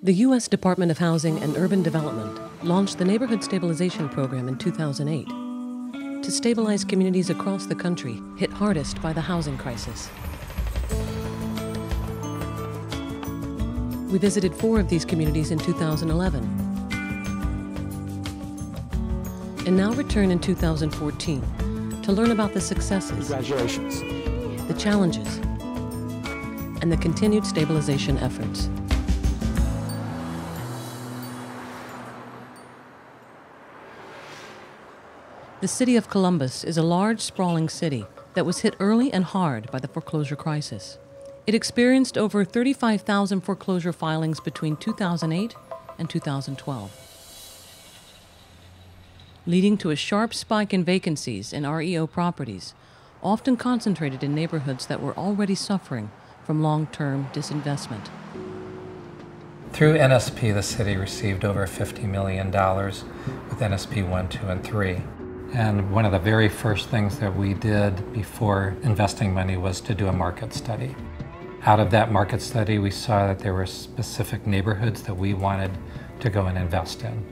The U.S. Department of Housing and Urban Development launched the Neighborhood Stabilization Program in 2008 to stabilize communities across the country hit hardest by the housing crisis. We visited four of these communities in 2011 and now return in 2014 to learn about the successes, Congratulations. the challenges, and the continued stabilization efforts. The city of Columbus is a large, sprawling city that was hit early and hard by the foreclosure crisis. It experienced over 35,000 foreclosure filings between 2008 and 2012, leading to a sharp spike in vacancies in REO properties, often concentrated in neighborhoods that were already suffering from long term disinvestment. Through NSP, the city received over $50 million with NSP 1, 2, and 3. And one of the very first things that we did before investing money was to do a market study. Out of that market study, we saw that there were specific neighborhoods that we wanted to go and invest in.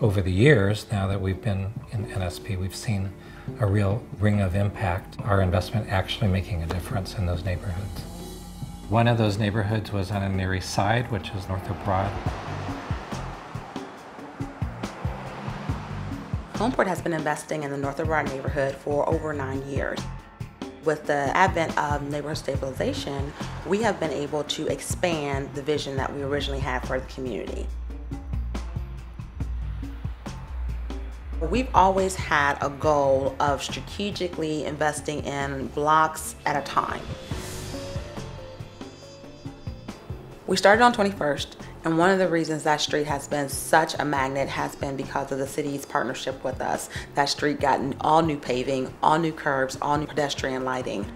Over the years, now that we've been in NSP, we've seen a real ring of impact, our investment actually making a difference in those neighborhoods. One of those neighborhoods was on the East Side, which is north of Broad. Homeport has been investing in the North of Broad neighborhood for over nine years. With the advent of neighborhood stabilization, we have been able to expand the vision that we originally had for the community. We've always had a goal of strategically investing in blocks at a time. We started on 21st, and one of the reasons that street has been such a magnet has been because of the city's partnership with us. That street got all new paving, all new curbs, all new pedestrian lighting.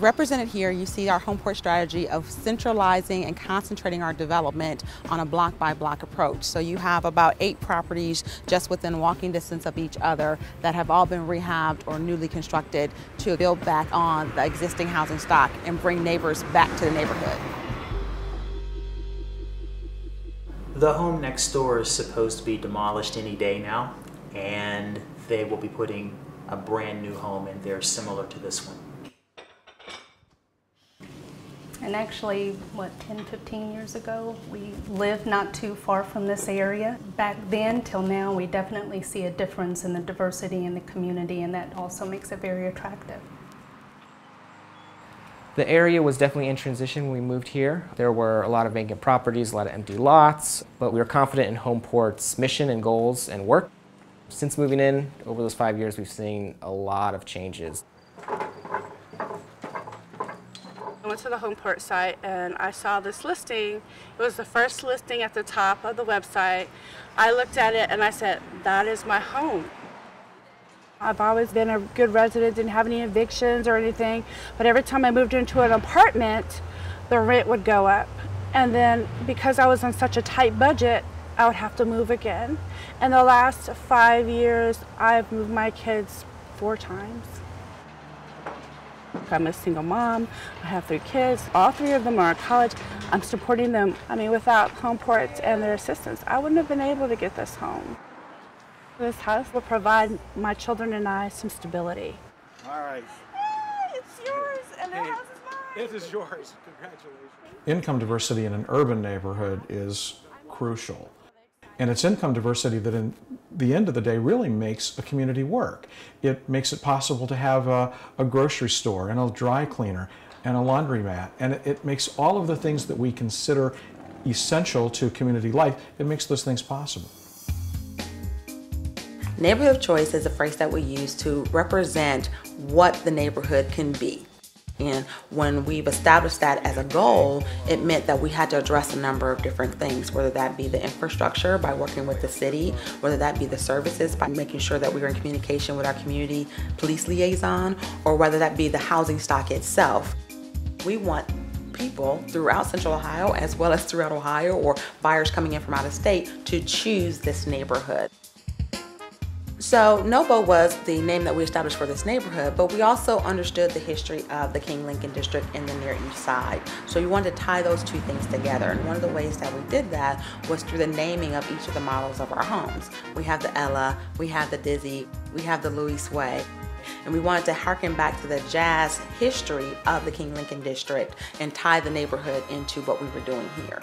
Represented here, you see our Homeport strategy of centralizing and concentrating our development on a block by block approach. So you have about eight properties just within walking distance of each other that have all been rehabbed or newly constructed to build back on the existing housing stock and bring neighbors back to the neighborhood. The home next door is supposed to be demolished any day now, and they will be putting a brand new home in there similar to this one. And actually, what, 10, 15 years ago, we lived not too far from this area. Back then till now, we definitely see a difference in the diversity in the community, and that also makes it very attractive. The area was definitely in transition when we moved here. There were a lot of vacant properties, a lot of empty lots, but we were confident in Homeport's mission and goals and work. Since moving in, over those five years, we've seen a lot of changes. I went to the Homeport site and I saw this listing. It was the first listing at the top of the website. I looked at it and I said, that is my home. I've always been a good resident, didn't have any evictions or anything, but every time I moved into an apartment, the rent would go up. And then because I was on such a tight budget, I would have to move again. And the last five years, I've moved my kids four times. I'm a single mom. I have three kids. All three of them are in college. I'm supporting them. I mean, without Homeport and their assistance, I wouldn't have been able to get this home. This house will provide my children and I some stability. All right. Hey, it's yours, and the house is mine. It is yours. Congratulations. Income diversity in an urban neighborhood is crucial. And it's income diversity that, in the end of the day, really makes a community work. It makes it possible to have a, a grocery store and a dry cleaner and a laundromat. And it, it makes all of the things that we consider essential to community life, it makes those things possible. Neighborhood of choice is a phrase that we use to represent what the neighborhood can be. And when we've established that as a goal, it meant that we had to address a number of different things, whether that be the infrastructure by working with the city, whether that be the services by making sure that we were in communication with our community police liaison, or whether that be the housing stock itself. We want people throughout Central Ohio, as well as throughout Ohio, or buyers coming in from out of state, to choose this neighborhood. So NOBO was the name that we established for this neighborhood, but we also understood the history of the King Lincoln District in the Near East Side. So we wanted to tie those two things together. And one of the ways that we did that was through the naming of each of the models of our homes. We have the Ella, we have the Dizzy, we have the Louis Way And we wanted to harken back to the jazz history of the King Lincoln District and tie the neighborhood into what we were doing here.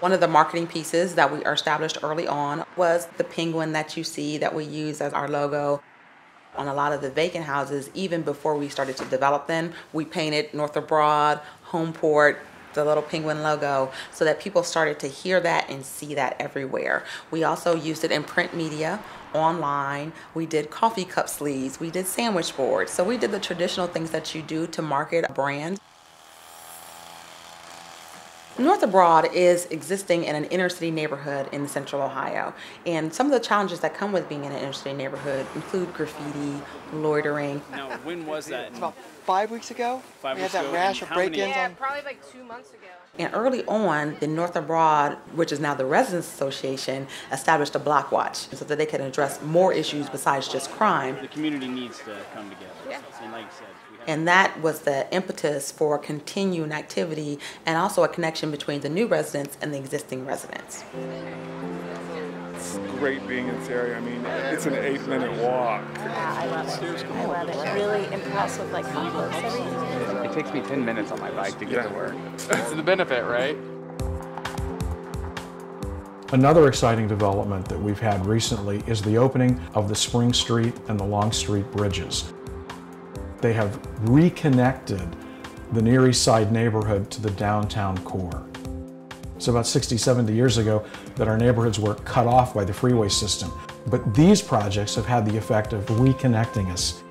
One of the marketing pieces that we established early on was the penguin that you see that we use as our logo. On a lot of the vacant houses, even before we started to develop them, we painted North of Broad, Homeport, the little penguin logo so that people started to hear that and see that everywhere. We also used it in print media, online. We did coffee cup sleeves. We did sandwich boards. So we did the traditional things that you do to market a brand. North of Broad is existing in an inner city neighborhood in central Ohio. And some of the challenges that come with being in an inner city neighborhood include graffiti, loitering. Now, when was that? It's about five weeks ago. Five we weeks had that ago, rash of break-ins Yeah, on. probably like two months ago. And early on, the North of Broad, which is now the Residents Association, established a block watch so that they could address more issues besides just crime. The community needs to come together. Yeah. And like you said, we have And that was the impetus for continuing activity and also a connection between the new residents and the existing residents. It's great being in this area. I mean, it's an eight-minute walk. Yeah, I love it. I love it. Really impressed with like how close everything is. It takes me 10 minutes on my bike to get Yeah. to work. It's the benefit, right? Another exciting development that we've had recently is the opening of the Spring Street and the Long Street bridges. They have reconnected the Near East Side neighborhood to the downtown core. It's about 60, 70 years ago that our neighborhoods were cut off by the freeway system. But these projects have had the effect of reconnecting us.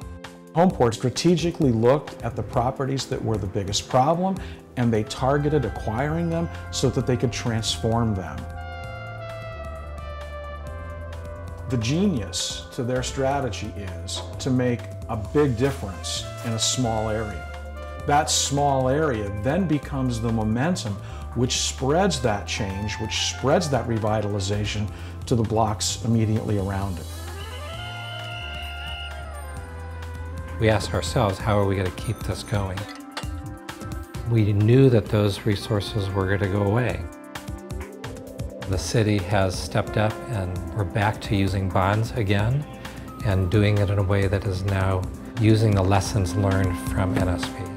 Homeport strategically looked at the properties that were the biggest problem and they targeted acquiring them so that they could transform them. The genius to their strategy is to make a big difference in a small area. That small area then becomes the momentum which spreads that change, which spreads that revitalization to the blocks immediately around it. We asked ourselves, how are we going to keep this going? We knew that those resources were going to go away. The city has stepped up and we're back to using bonds again and doing it in a way that is now using the lessons learned from NSP.